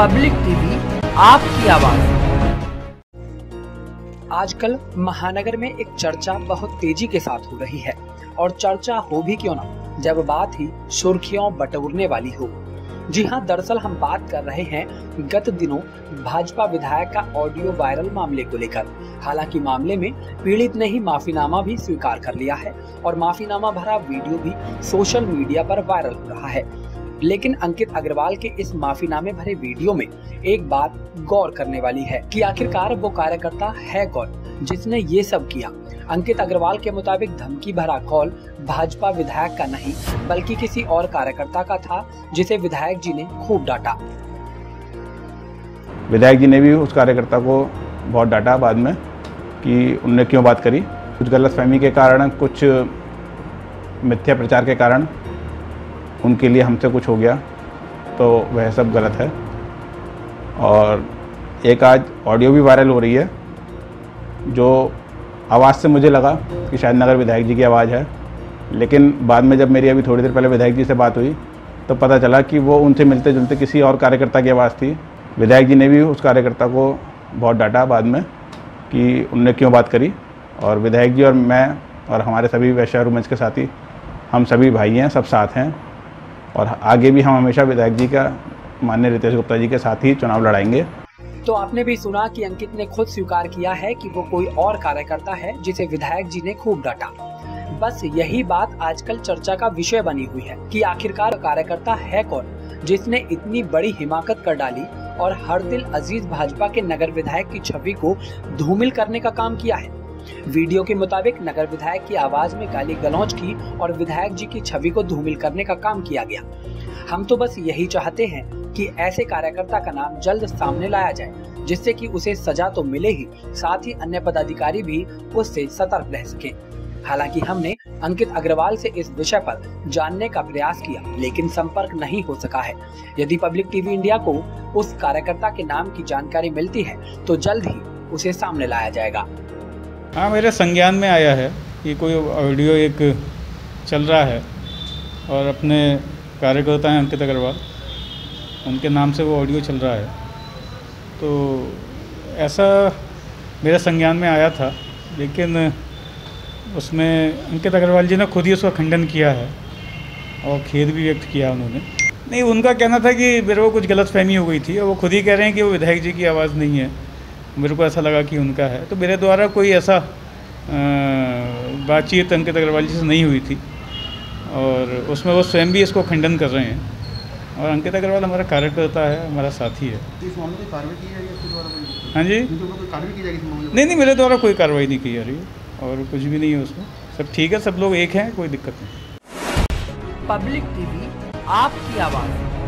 Public TV, आपकी आवाज़। आजकल महानगर में एक चर्चा बहुत तेज़ी के साथ हो रही है, और चर्चा हो भी क्यों ना, जब बात ही सुर्खियों बटोरने वाली हो। जी हाँ दरअसल हम बात कर रहे हैं गत दिनों भाजपा विधायक का ऑडियो वायरल मामले को लेकर। हालाँकि मामले में पीड़ित ने ही माफीनामा भी स्वीकार कर लिया है, और माफीनामा भरा वीडियो भी सोशल मीडिया पर वायरल हो रहा है। लेकिन अंकित अग्रवाल के इस माफीनामे भरे वीडियो में एक बात गौर करने वाली है कि आखिरकार वो कार्यकर्ता है कौन, जिसने ये सब किया। अंकित अग्रवाल के मुताबिक धमकी भरा कॉल भाजपा विधायक का नहीं, बल्कि किसी और कार्यकर्ता का था, जिसे विधायक जी ने खूब डांटा। विधायक जी ने भी उस कार्यकर्ता को बहुत डांटा बाद में, कि उनने क्यों बात करी? कुछ गलत फहमी के कारण, कुछ मिथ्या प्रचार के कारण उनके लिए हमसे कुछ हो गया तो वह सब गलत है। और एक आज ऑडियो भी वायरल हो रही है, जो आवाज़ से मुझे लगा कि शायद नगर विधायक जी की आवाज़ है। लेकिन बाद में जब मेरी अभी थोड़ी देर पहले विधायक जी से बात हुई तो पता चला कि वो उनसे मिलते जुलते किसी और कार्यकर्ता की आवाज़ थी। विधायक जी ने भी उस कार्यकर्ता को बहुत डांटा बाद में कि उनने क्यों बात करी। और विधायक जी और मैं और हमारे सभी वैश्य मंच के साथी, हम सभी भाई हैं, सब साथ हैं। और आगे भी हम हमेशा विधायक जी का माननीय रितेश गुप्ता जी के साथ ही चुनाव लड़ाएँगे। तो आपने भी सुना कि अंकित ने खुद स्वीकार किया है कि वो कोई और कार्यकर्ता है जिसे विधायक जी ने खूब डांटा। बस यही बात आजकल चर्चा का विषय बनी हुई है कि आखिरकार कार्यकर्ता है कौन, जिसने इतनी बड़ी हिमाकत कर डाली और हर दिल अज़ीज़ भाजपा के नगर विधायक की छवि को धूमिल करने का काम किया है। वीडियो के मुताबिक नगर विधायक की आवाज़ में गाली गलौज की और विधायक जी की छवि को धूमिल करने का काम किया गया। हम तो बस यही चाहते हैं कि ऐसे कार्यकर्ता का नाम जल्द सामने लाया जाए, जिससे कि उसे सजा तो मिले ही, साथ ही अन्य पदाधिकारी भी उससे सतर्क रह सके। हालाँकि हमने अंकित अग्रवाल से इस विषय पर जानने का प्रयास किया, लेकिन संपर्क नहीं हो सका है। यदि पब्लिक टीवी इंडिया को उस कार्यकर्ता के नाम की जानकारी मिलती है तो जल्द ही उसे सामने लाया जाएगा। हाँ मेरे संज्ञान में आया है कि कोई ऑडियो एक चल रहा है और अपने कार्यकर्ता हैं अंकित अग्रवाल उनके नाम से वो ऑडियो चल रहा है। तो ऐसा मेरे संज्ञान में आया था, लेकिन उसमें अंकित अग्रवाल जी ने खुद ही उसका खंडन किया है और खेद भी व्यक्त किया उन्होंने। नहीं, उनका कहना था कि मेरे को कुछ गलत फहमी हो गई थी और वो खुद ही कह रहे हैं कि वो विधायक जी की आवाज़ नहीं है। मेरे को ऐसा लगा कि उनका है। तो मेरे द्वारा कोई ऐसा बातचीत अंकित अग्रवाल जी से नहीं हुई थी। और उसमें वो स्वयं भी इसको खंडन कर रहे हैं। और अंकित अग्रवाल हमारा कार्यकर्ता है हमारा साथी है। हाँ जी। नहीं नहीं मेरे द्वारा कोई कार्रवाई नहीं की जा रही है। और कुछ भी नहीं है उसमें। सब ठीक है सब लोग एक हैं कोई दिक्कत नहीं। पब्लिक टीवी आपकी आवाज़।